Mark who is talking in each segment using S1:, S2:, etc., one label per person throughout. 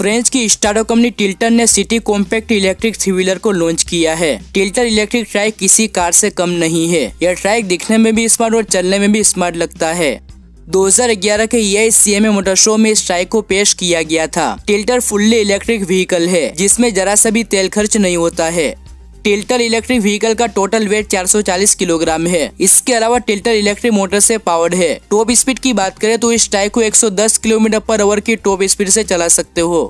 S1: French की startup company Tilter ने city compact electric three wheeler को लॉन्च किया है। टिल्टर इलेक्ट्रिक ट्राइक किसी कार से कम नहीं है। यह ट्राइक दिखने में भी स्मार्ट और चलने में भी स्मार्ट लगता है। 2011 के E C M motor show में इस ट्राइक को पेश किया गया था। टिल्टर फुल्ली इलेक्ट्रिक व्हीकल है, जिसमें जरा सा भी तेल खर्च नहीं होता है। टिल्टर इलेक्ट्रिक व्हीकल का टोटल वेट 440 किलोग्राम है। इसके अलावा टिल्टर इलेक्ट्रिक मोटर से पावर्ड है। टॉप स्पीड की बात करें तो इस टाइप को 110 किलोमीटर पर आवर की टॉप स्पीड से चला सकते हो।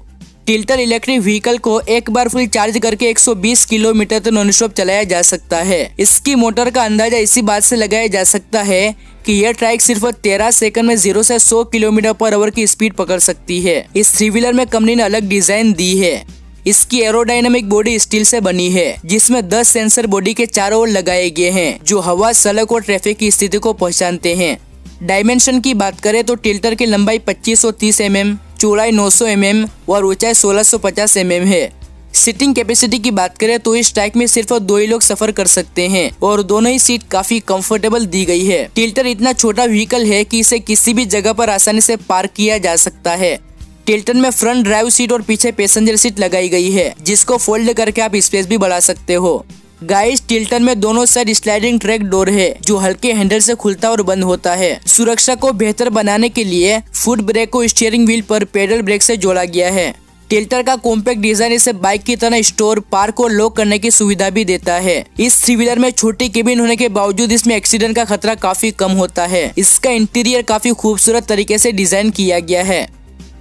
S1: टिल्टर इलेक्ट्रिक व्हीकल को एक बार फुल चार्ज करके 120 किलोमीटर तक नॉन स्टॉप चलाया जा सकता है। इसकी मोटर का अंदाज़ा इसी बात से लगाया जा सकता है कि यह ट्राइक सिर्फ़ 13 सेकंड में ज़ीरो से 100 किलोमीटर पर आवर की स्पीड पकड़ सकती है। इस थ्री व्हीलर में कंपनी ने अलग डिज़ाइन दी है। इसकी एरोडाइनमिक बॉडी स्टील से बनी है जिसमें 10 सेंसर बॉडी के चारों ओर लगाए गए हैं जो हवा सड़क और ट्रैफ़िक की स्थिति को पहचानते हैं। डायमेंशन की बात करें तो टिल्टर की लंबाई 2530 mm, चौड़ाई 900 mm और ऊंचाई 1650 mm है। सीटिंग कैपेसिटी की बात करें तो इस ट्रैक में सिर्फ़ दो ही लोग सफ़र कर सकते हैं और दोनों ही सीट काफ़ी कंफर्टेबल दी गई है। टिल्टर इतना छोटा व्हीकल है कि इसे किसी भी जगह पर आसानी से पार्क किया जा सकता है। टिल्टन में फ्रंट ड्राइव सीट और पीछे पैसेंजर सीट लगाई गई है, जिसको फोल्ड करके आप स्पेस भी बढ़ा सकते हो। गाइस, टिल्टन में दोनों साइड स्लाइडिंग ट्रैक डोर है, जो हल्के हैंडल से खुलता और बंद होता है। सुरक्षा को बेहतर बनाने के लिए फुट ब्रेक को स्टीयरिंग व्हील पर पेडल ब्रेक से जोड़ा गया है। टिल्टर का कॉम्पैक्ट डिज़ाइन इसे बाइक की तरह स्टोर, पार्क और लॉक करने की सुविधा भी देता है। इस थ्री व्हीलर में छोटी केबिन होने के बावजूद इसमें एक्सीडेंट का खतरा काफ़ी कम होता है। इसका इंटीरियर काफ़ी खूबसूरत तरीके से डिज़ाइन किया गया है।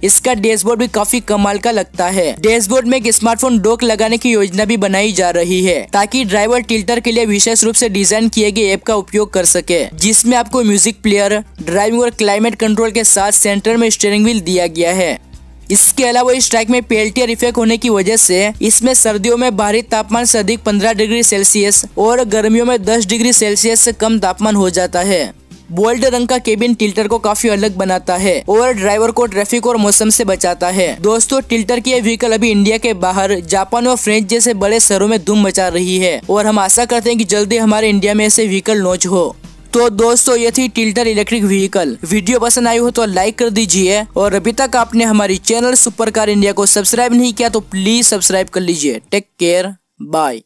S1: इसका डैशबोर्ड भी काफ़ी कमाल का लगता है। डैशबोर्ड में एक स्मार्टफ़ोन डॉक लगाने की योजना भी बनाई जा रही है, ताकि ड्राइवर टिल्टर के लिए विशेष रूप से डिज़ाइन किए गए ऐप का उपयोग कर सके, जिसमें आपको म्यूज़िक प्लेयर, ड्राइविंग और क्लाइमेट कंट्रोल के साथ सेंटर में स्टेयरिंग व्हील दिया गया है। इसके अलावा इस ट्रैक में पेल्टियर इफ़ेक्ट होने की वजह से इसमें सर्दियों में बाहरी तापमान से अधिक 15 डिग्री सेल्सियस और गर्मियों में 10 डिग्री सेल्सियस से कम तापमान हो जाता है। बोल्ड रंग का केबिन टिल्टर को काफ़ी अलग बनाता है और ड्राइवर को ट्रैफ़िक और मौसम से बचाता है। दोस्तों, टिल्टर की यह व्हीकल अभी इंडिया के बाहर जापान और फ्रेंच जैसे बड़े शहरों में धूम मचा रही है और हम आशा करते हैं कि जल्दी हमारे इंडिया में ऐसे व्हीकल लॉन्च हो। तो दोस्तों, ये थी टिल्टर इलेक्ट्रिक व्हीकल वीडियो पसंद आई हो तो लाइक कर दीजिए और अभी तक आपने हमारी चैनल सुपर कार इंडिया को सब्सक्राइब नहीं किया तो प्लीज़ सब्सक्राइब कर लीजिए। Take care bye